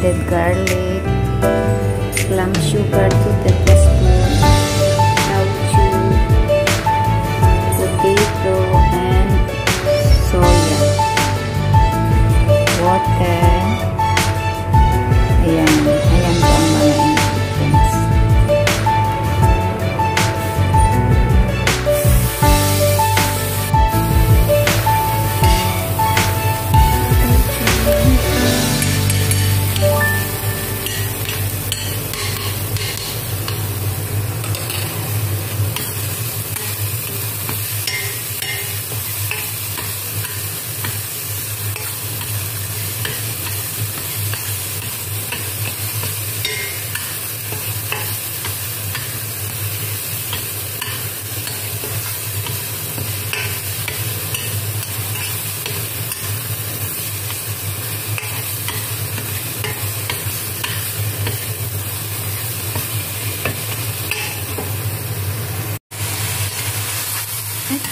blended garlic,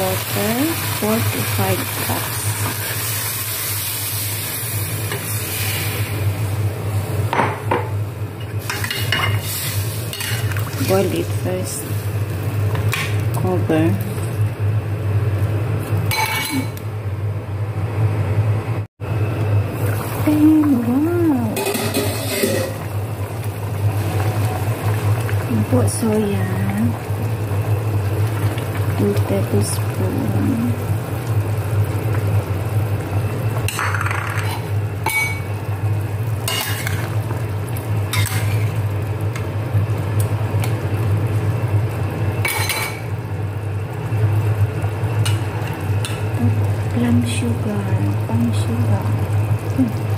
water, 4 to 5 cups. Boil it first. Cover. And wow! Put soya. 2 tablespoons. plum sugar, plum sugar. Hmm.